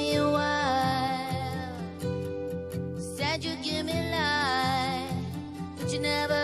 me a while. Said you'd give me life, but you never.